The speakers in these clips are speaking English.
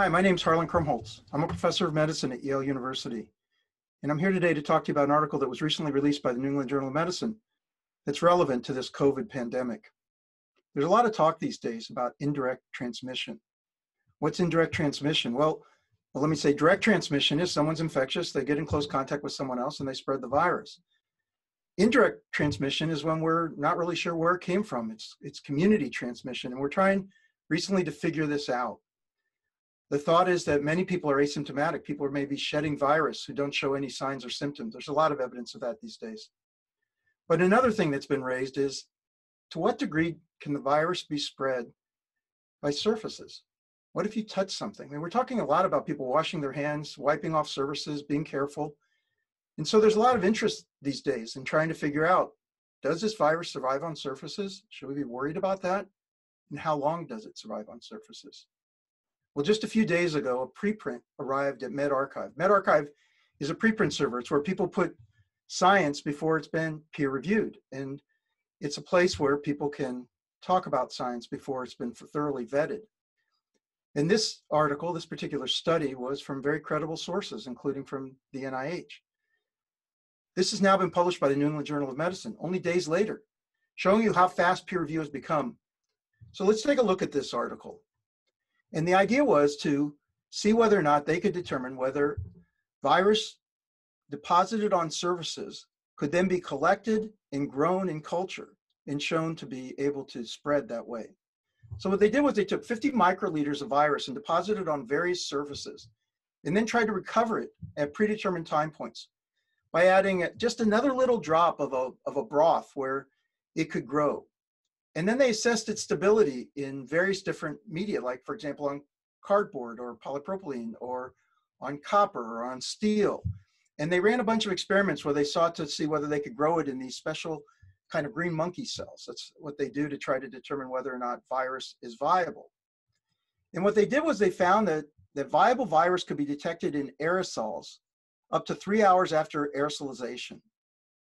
Hi, my name is Harlan Krumholz. I'm a professor of medicine at Yale University. And I'm here today to talk to you about an article that was recently released by the New England Journal of Medicine that's relevant to this COVID pandemic. There's a lot of talk these days about indirect transmission. What's indirect transmission? Well, well, let me say direct transmission is someone's infectious, they get in close contact with someone else and they spread the virus. Indirect transmission is when we're not really sure where it came from. It's, it's community transmission, and we're trying recently to figure this out. The thought is that many people are asymptomatic. People are maybe shedding virus who don't show any signs or symptoms. There's a lot of evidence of that these days. But another thing that's been raised is to what degree can the virus be spread by surfaces? What if you touch something? I mean, we're talking a lot about people washing their hands, wiping off surfaces, being careful. And so there's a lot of interest these days in trying to figure out, does this virus survive on surfaces? Should we be worried about that? And how long does it survive on surfaces? Well, just a few days ago, a preprint arrived at medRxiv. medRxiv is a preprint server. It's where people put science before it's been peer reviewed. And it's a place where people can talk about science before it's been thoroughly vetted. And this article, this particular study, was from very credible sources, including from the NIH. This has now been published by the New England Journal of Medicine, only days later, showing you how fast peer review has become. So let's take a look at this article. And the idea was to see whether or not they could determine whether virus deposited on surfaces could then be collected and grown in culture and shown to be able to spread that way. So what they did was they took 50 microliters of virus and deposited it on various surfaces and then tried to recover it at predetermined time points by adding just another little drop of a, of a broth where it could grow. And then they assessed its stability in various different media, like for example, on cardboard or polypropylene or on copper or on steel. And they ran a bunch of experiments where they sought to see whether they could grow it in these special kind of green monkey cells. That's what they do to try to determine whether or not virus is viable. And what they did was they found that, that viable virus could be detected in aerosols up to three hours after aerosolization,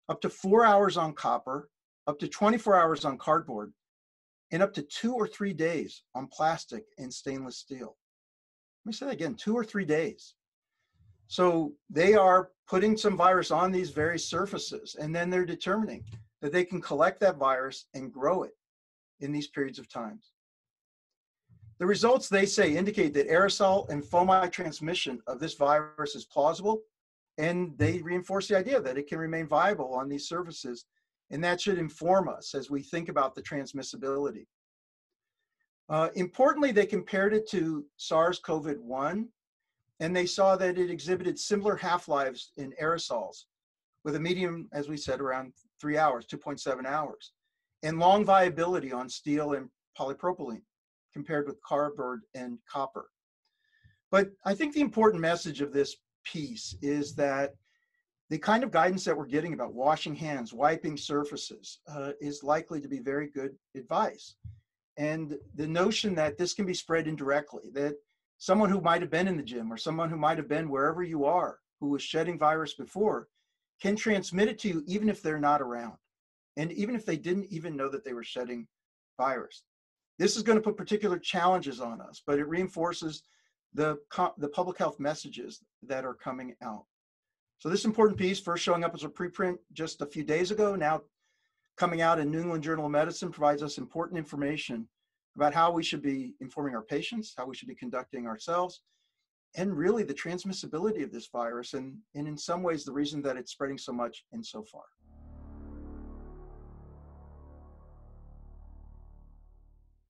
up to four hours on copper, up to 24 hours on cardboard, and up to two or three days on plastic and stainless steel. Let me say that again, two or three days. So they are putting some virus on these various surfaces, and then they're determining that they can collect that virus and grow it in these periods of times. The results, they say, indicate that aerosol and fomite transmission of this virus is plausible, and they reinforce the idea that it can remain viable on these surfaces and that should inform us as we think about the transmissibility. Uh, importantly, they compared it to SARS-CoV-1, and they saw that it exhibited similar half-lives in aerosols, with a medium, as we said, around three hours, 2.7 hours, and long viability on steel and polypropylene compared with cardboard and copper. But I think the important message of this piece is that the kind of guidance that we're getting about washing hands, wiping surfaces, uh, is likely to be very good advice. And the notion that this can be spread indirectly, that someone who might have been in the gym or someone who might have been wherever you are, who was shedding virus before, can transmit it to you even if they're not around. And even if they didn't even know that they were shedding virus. This is going to put particular challenges on us, but it reinforces the, the public health messages that are coming out. So this important piece, first showing up as a preprint just a few days ago, now coming out in New England Journal of Medicine provides us important information about how we should be informing our patients, how we should be conducting ourselves, and really the transmissibility of this virus, and, and in some ways the reason that it's spreading so much and so far.